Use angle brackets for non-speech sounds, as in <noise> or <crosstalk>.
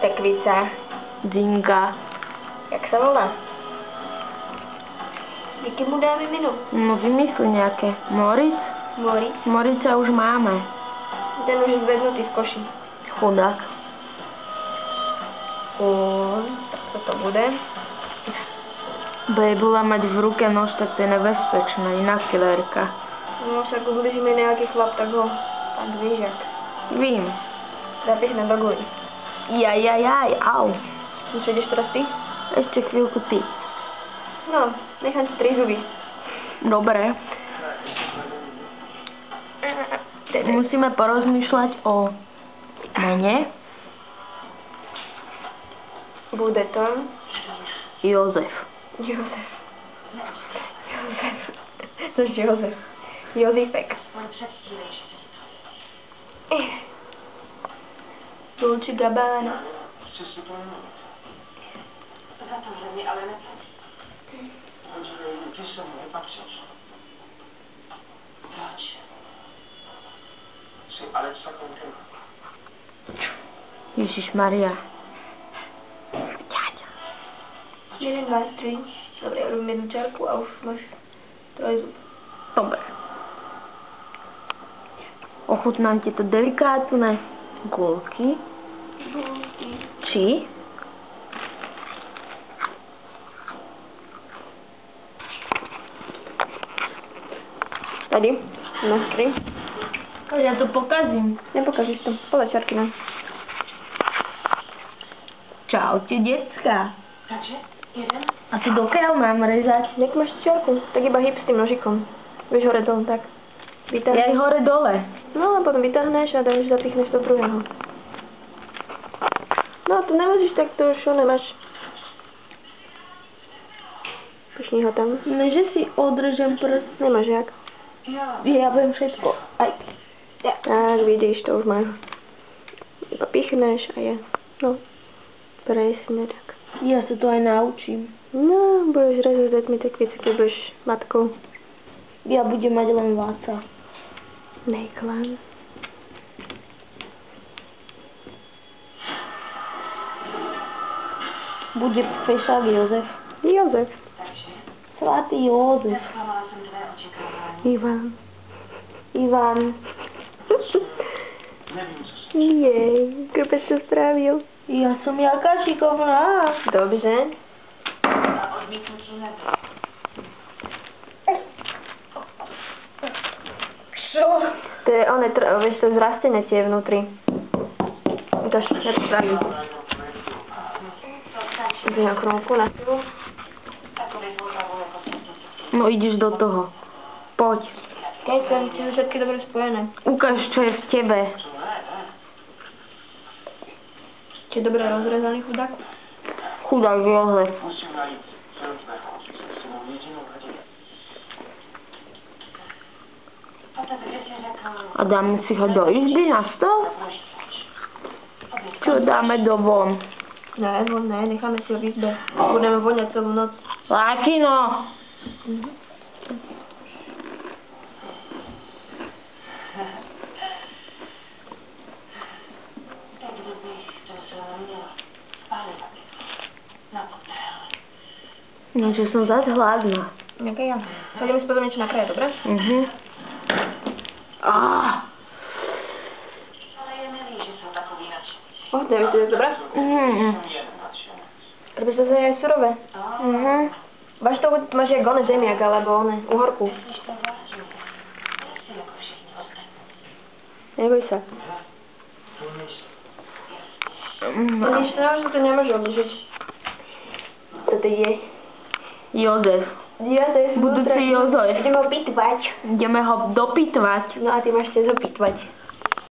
Tekvica. Zinka. Jak se volá? Jaký mu dáme jméno? No vymysli nějaké. Moritz? Moritz. Morice už máme. Ten už je zvednutý z koší. Chudák. O, tak co to bude? Byla mať v ruke nož, tak to je nebezpečné. Jiná killerka. No však ublížíme nějaký chlap, tak ho, tak víš jak. Vím. Zapíchne do guly. Jaj, jaj, jaj, au. Jdeš teraz ty? Ještě chvíľku ty. No, nechám ti tři zuby. Dobré. Tedy. Musíme porozmýšľať o mene Bude to Jozef. Josef. Josef. Což Josef. Josifek. Dolce Gabbana. To. Za to, že mi ale neplatí. Podívej, ty se mu nepatříš. Proč? Jsi Alexa Koukena. Ježiš Maria. Jeden, dva, tři. Dobré, urobím jednu čárku a už máš trojzub. Dobre. Ochutnám ti to delikátne gulky. Či? Tady. Nostry. Ja to pokazím. Nepokazíš to. Podle čárky, ne? Čaute, decka. Takže, jeden? A ty dokiaľ mám rezať? Jak máš čárku? Tak iba hyb s tím nožikom. Víš hore dole, tak. Vytáhneš. aj hore dole. No a potom vytáhneš a dáš, zapíchneš do druhého. No to nemůžeš tak to už nemáš. Pušni ho tam. Ne, že si održem prst. Nemáš jak. Ja viem všetko. Aj. Ja. Tak vidíš, to už máš. Iba pichneš a je. No. Presne tak. Ja sa to aj naučím. No, budeš rezať mi tak víc, keď budeš matkou. Ja budem mať len váca. Nejklan. Bude fešák Jozef. Jozef. Takže, Svatý jsem tvé očekávání. Ivan. Ivan. <laughs> Nevím, co se... Jej, kdo to strávil? Ja som jaká šikovná. Dobře. A odmítnutí nebyl. Čo? To je one, vieš, to zrastené tie vnútri. To spravím. To. Ty na kromku na No ideš do toho. Poď. Som ti sú všetky dobre spojené. Ukáž, čo je v tebe. Či je dobre rozrezaný chudák? Chudák Jozef. Musím najít A dáme si ho do izby na stol? Čo dáme do von? Ne, on ne, necháme si ho v izbe. Budeme voňať celú noc. Na potel. No, že som zase hladná. Jaké ja? Pôjdeme si potom niečo na kraje, dobre? Mhm. Ah. Ale je milý, že jsou takový nadšení. Pohodne, víš, to je dobré? Mhm. Jsem jen nadšený. Treba sa zajať surové. A, Mhm. Máš to, máš jak one zemiak, alebo one, uhorku. když to vážně, jsi jako všichni ostatní. Neboj sa. Mhm. Vidíš, to že to nemôže odložiť. Co to je? Jozef. Jozef. Budúci Jozef. Ideme ho pitvať. Ideme ho dopytvať. No a ty máš tiež ho pitvať.